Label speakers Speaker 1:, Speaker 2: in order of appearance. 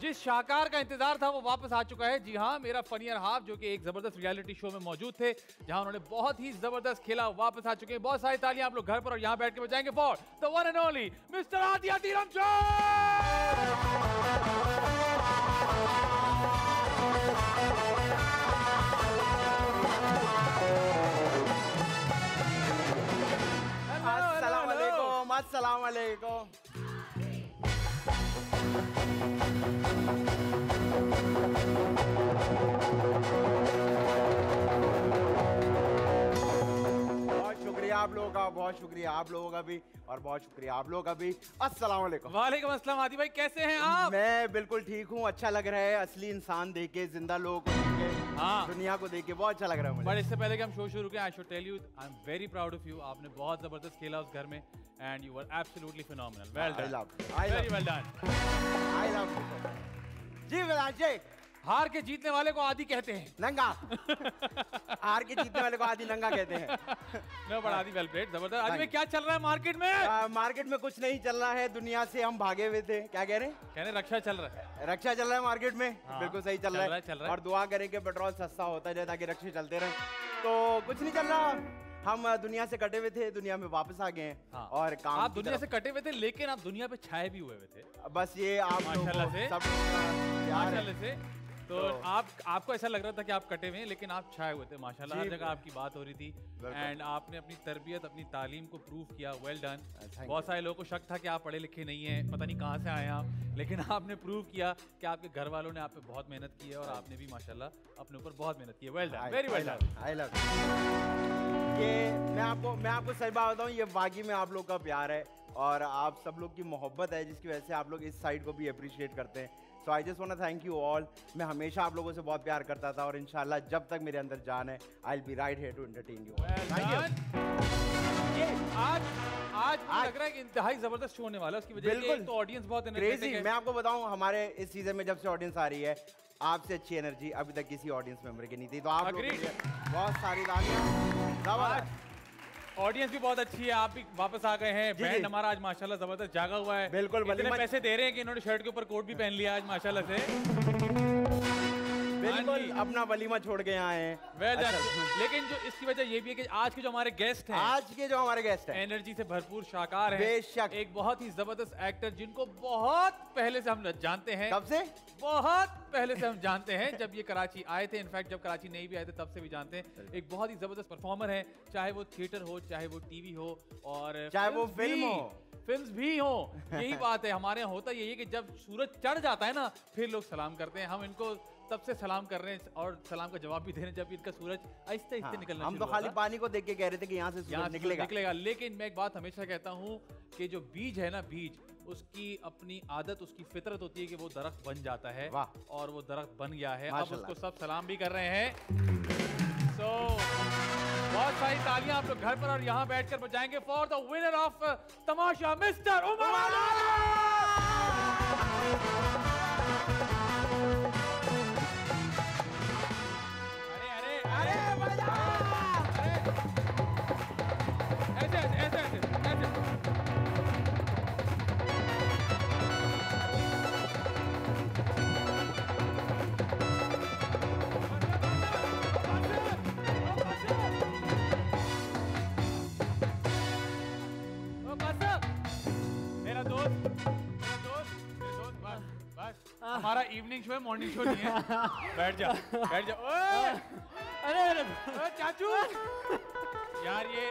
Speaker 1: जिस शाहकार का इंतज़ार था वो वापस आ चुका है। जी हाँ मेरा फनियर हाफ़ जो कि एक ज़बरदस्त रियलिटी शो में मौजूद थे जहाँ उन्होंने बहुत ही ज़बरदस्त खेला वापस आ चुके हैं। बहुत सारी तालियाँ आप लोग घर पर और यहाँ बैठ के बजाएँगे for the one and only mister Aadiya तीरम
Speaker 2: अस्सलाम वालेकुम अस्सलाम आप लोगों का बहुत शुक्रिया आप लोगों का भी और बहुत शुक्रिया आप लोगों का भी। अस्सलाम वालेकुम
Speaker 1: वालेकुम अस्सलाम आदि भाई कैसे हैं आप?
Speaker 2: मैं बिल्कुल ठीक हूँ अच्छा लग रहा है असली इंसान देख के ज़िंदा लोगों को देख के
Speaker 1: हाँ।
Speaker 2: दुनिया को देख के बहुत अच्छा लग रहा है मुझे।
Speaker 1: बट इससे पहले कि हम शो शुरू करें I should tell you I am very proud of you आपने बहुत ज़बरदस्त खेला उस घर में and you were absolutely phenomenal well done. Well done
Speaker 2: I love जी विराजे
Speaker 1: हार के जीतने वाले को आदि कहते हैं।
Speaker 2: नंगा। हार के जीतने वाले को आदि नंगा कहते हैं।
Speaker 1: No but Aadi well played ज़बरदस्त। आदि में क्या चल रहा है मार्केट में?
Speaker 2: आ, मार्केट में कुछ नहीं चल रहा है दुनिया से हम भागे हुए थे। क्या कह रहे हैं?
Speaker 1: कहने रक्षा चल रहा है।
Speaker 2: रक्षा चल रहा है मार्केट में?
Speaker 1: हाँ,
Speaker 2: बिल्कुल सही चल,
Speaker 1: चल
Speaker 2: रहा
Speaker 1: रहा
Speaker 2: है
Speaker 1: है, चल रहा है।
Speaker 2: और दुआ करें कि पेट्रोल सस्ता होता जाए ताकि रक्षा चलते रहे। तो कुछ नहीं चल रहा। हम दुनिया से कटे हुए थे दुनिया में वापस आ गए हैं।
Speaker 1: हाँ।
Speaker 2: और काम
Speaker 1: आप दुनिया से कटे हुए थे लेकिन आप दुनिया पे छाए भी हुए हुए थे।
Speaker 2: बस ये आप
Speaker 1: माशाल्लाह से।
Speaker 2: सब
Speaker 1: माशाल्लाह से। तो
Speaker 2: तो-
Speaker 1: आप आपको ऐसा लग रहा था कि आप कटे हुए हैं लेकिन आप छाए हुए थे माशाल्लाह हर जगह आपकी बात हो रही थी। एंड आपने अपनी तरबियत अपनी तालीम को प्रूव किया वेल डन बहुत सारे लोगों को शक था कि आप पढ़े लिखे नहीं हैं पता नहीं कहाँ से आए आप लेकिन आपने प्रूव किया कि आपके घर वालों ने आप पे बहुत मेहनत की है और आपने भी माशाल्लाह अपने ऊपर बहुत मेहनत की है। Well done very well done
Speaker 2: I love ये मैं आपको मैं आपको सही बात बताऊँ ये वाकई में आप लोग का प्यार है। और आप सब लोग की मोहब्बत है जिसकी वजह से आप लोग इस साइड को भी अप्रिशिएट करते हैं। So I just want thank you all मैं हमेशा आप लोगों से बहुत प्यार करता था और इंशाल्लाह जब तक मेरे अंदर जान है I be right here to entertain you
Speaker 1: आज आज लग रहा है कि इंतहाई ज़बरदस्त शो होने वाला उसकी वजह से तो ऑडियंस बहुत
Speaker 2: क्रेजी मैं आपको बताऊँ हमारे इस सीज़न में जब से ऑडियंस आ रही है आपसे अच्छी एनर्जी अभी तक किसी ऑडियंस मेंबर की नहीं थी। तो आप बहुत सारी तालियाँ।
Speaker 1: ऑडियंस भी बहुत अच्छी है आप भी वापस आ गए हैं। बैंड हमारा आज माशाल्लाह ज़बरदस्त जागा हुआ है।
Speaker 2: बिल्कुल,
Speaker 1: इतने पैसे दे रहे हैं कि इन्होंने शर्ट के ऊपर कोट भी पहन लिया आज माशाल्लाह से।
Speaker 2: अपना वलीमा छोड़ के यहाँ आए। हैं अच्छा।
Speaker 1: लेकिन जो इसकी वजह ये भी है कि आज के जो हमारे गेस्ट हैं
Speaker 2: आज के जो हमारे गेस्ट हैं।
Speaker 1: एनर्जी से भरपूर शाकार है।
Speaker 2: बेशक।
Speaker 1: एक बहुत ही ज़बरदस्त एक्टर जिनको बहुत पहले से हम जानते हैं।
Speaker 2: कब से?
Speaker 1: बहुत पहले से हम जानते हैं जब ये कराची आए थे। इनफैक्ट जब कराची नहीं भी आए थे तब से भी जानते हैं। एक बहुत ही ज़बरदस्त परफॉर्मर है चाहे वो थिएटर हो चाहे वो टीवी हो और
Speaker 2: चाहे वो फ़िल्म हो।
Speaker 1: फिल्म्स भी हो। यही बात है। हमारे यहाँ होता यही है कि जब सूरज चढ़ जाता है ना फिर लोग सलाम करते हैं। हम इनको तब से सलाम कर रहे हैं और सलाम का जवाब भी दे रहे हैं जब इनका सूरज आहिस्ते आहिस्ते
Speaker 2: हाँ,
Speaker 1: निकलना
Speaker 2: हम तो खाली पानी को देख के कह रहे थे कि यहाँ से सूरज निकलेगा।
Speaker 1: निकलेगा। लेकिन मैं एक बात हमेशा कहता हूँ कि जो बीज है ना बीज उसकी अपनी आदत उसकी फितरत होती है कि वो दरख्त बन जाता है और वो दरख्त बन गया है। अब उसको सब सलाम भी कर रहे हैं। सो बहुत सारी तालियाँ आप लोग घर पर और यहाँ बैठ कर बजाएँगे फॉर द विनर ऑफ़ तमाशा मिस्टर उमर मेरा दोस्त मेरा दोस्त मेरा दोस्त बस बस। हमारा इवनिंग शो है मॉर्निंग शो नहीं है। बैठ जा बैठ जा। ओए!
Speaker 3: अरे अरे।
Speaker 1: चाचू! यार ये